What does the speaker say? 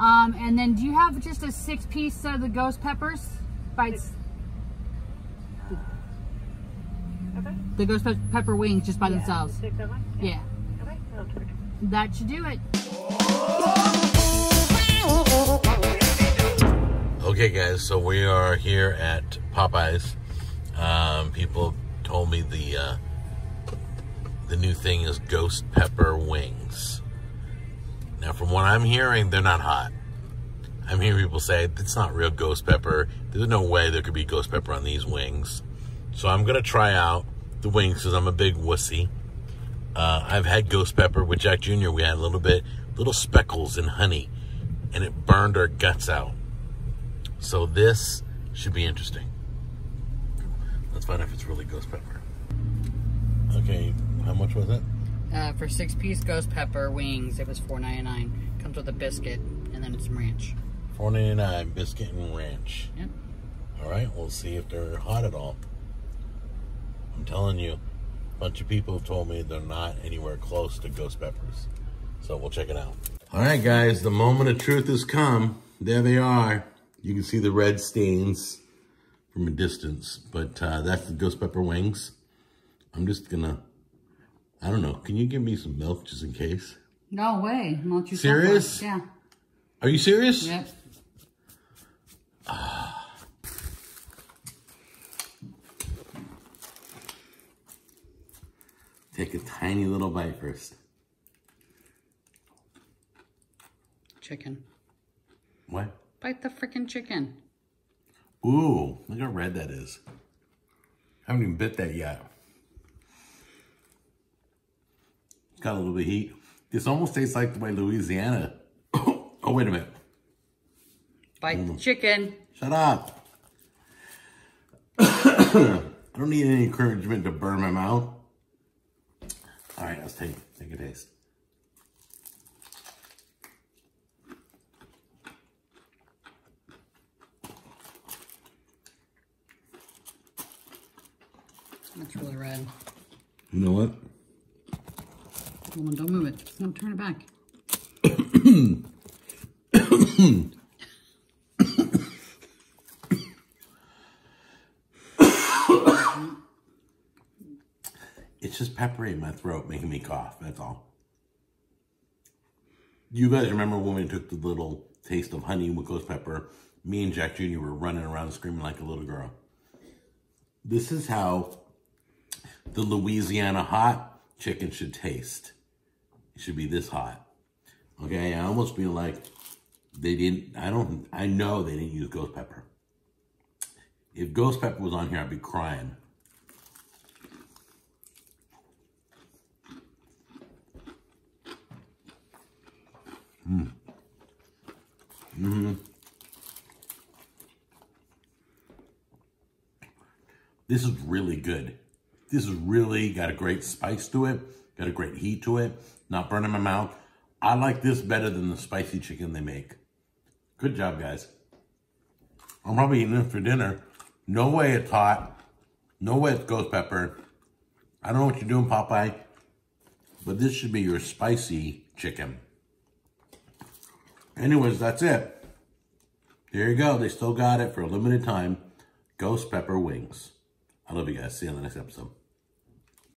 Um, and then do you have just a six piece of the ghost peppers? Bites. Okay. The ghost pe- pepper wings just by Yeah, themselves. Six of them? Yeah. Okay. That should do it. Okay, guys, so we are here at Popeyes. Um, people told me the uh, the new thing is ghost pepper wings. Now, from what I'm hearing, they're not hot. I'm hearing people say it's not real ghost pepper. There's no way there could be ghost pepper on these wings. So I'm gonna try out the wings because I'm a big wussy. Uh, I've had ghost pepper with Jack Jr. We had a little bit, little speckles and honey, and it burned our guts out. So this should be interesting. Let's find out if it's really ghost pepper. Okay, how much was it? Uh, for six piece ghost pepper wings, it was four ninety nine. Comes with a biscuit and then it's ranch. Four ninety nine, biscuit and ranch. Yep. All right, we'll see if they're hot at all. I'm telling you, a bunch of people have told me they're not anywhere close to ghost peppers. So we'll check it out. All right, guys, the moment of truth has come. There they are. You can see the red stains from a distance, but uh, that's the ghost pepper wings. I'm just gonna, I don't know. Can you give me some milk just in case? No way. Not you Serious? Yeah. Are you serious? Yep. Take a tiny little bite first. Chicken. What? Bite the freaking chicken. Ooh, look how red that is. I haven't even bit that yet. It's got a little bit of heat. This almost tastes like the way Louisiana. oh, wait a minute. Bite the mm. chicken. Shut up. I don't need any encouragement to burn my mouth. All right, let's take, take a taste. That's really red. You know what? Hold on, don't move it. No, turn it back. It's just peppery in my throat making me cough, that's all. You guys remember when we took the little taste of honey with ghost pepper? Me and Jack Jr. were running around screaming like a little girl. This is how the Louisiana hot chicken should taste. Should be this hot. Okay, I almost feel like they didn't, I don't, I know they didn't use ghost pepper. If ghost pepper was on here, I'd be crying. Mm. Mm-hmm. This is really good. This is really got a great spice to it, got a great heat to it, not burning my mouth. I like this better than the spicy chicken they make. Good job, guys. I'm probably eating this for dinner. No way it's hot. No way it's ghost pepper. I don't know what you're doing, Popeye, but this should be your spicy chicken. Anyways, that's it. There you go. They still got it for a limited time. Ghost pepper wings. I love you guys. See you on the next episode.